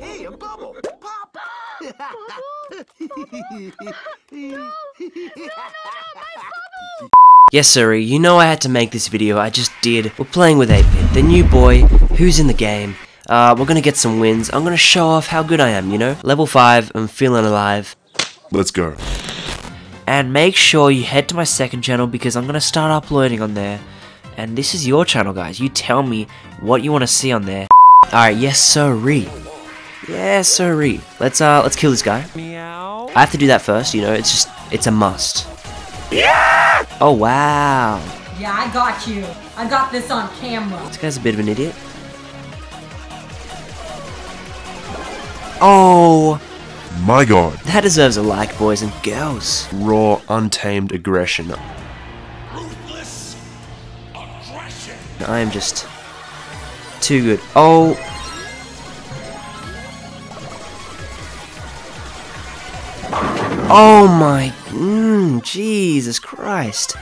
hey, a bubble! Pop! Yes, sir. You know I had to make this video. I just did. We're playing with 8-Bit, the new boy who's in the game. Uh, we're gonna get some wins. I'm gonna show off how good I am, you know? Level 5, I'm feeling alive. Let's go. And make sure you head to my second channel because I'm gonna start uploading on there. And this is your channel, guys. You tell me what you want to see on there. Alright, yes, sirree. Yes, sirree. Let's, uh, let's kill this guy. Meow. I have to do that first, you know? It's just, it's a must. Yeah! Oh, wow. Yeah, I got you. I got this on camera. This guy's a bit of an idiot. Oh, My god. that deserves a like, boys and girls. Raw, untamed aggression. Ruthless aggression. I am just too good. Oh. Oh my, mm, Jesus Christ.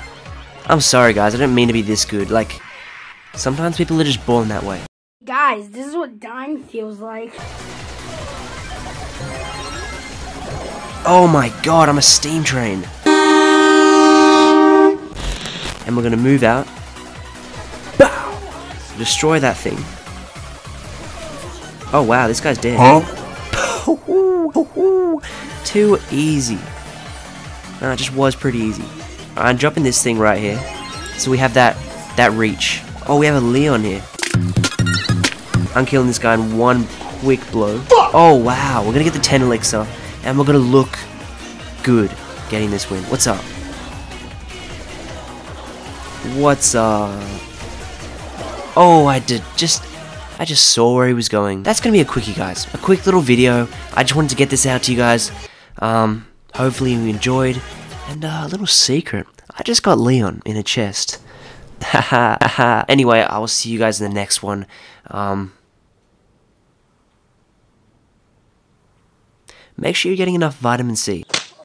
I'm sorry guys, I didn't mean to be this good. Like, sometimes people are just born that way. Guys, this is what dying feels like. Oh my god, I'm a steam train. And we're gonna move out. Destroy that thing. Oh wow, this guy's dead. Too easy. No, it just was pretty easy. I'm dropping this thing right here. So we have that that reach. Oh, we have a Leon here. I'm killing this guy in one quick blow. Oh wow, we're gonna get the 10 elixir. And we're gonna look good getting this win. What's up? What's up? Oh, I did just I just saw where he was going. That's gonna be a quickie, guys. A quick little video. I just wanted to get this out to you guys. Um, hopefully you enjoyed. And uh, a little secret. I just got Leon in a chest. Anyway, I will see you guys in the next one. Um, make sure you're getting enough vitamin C.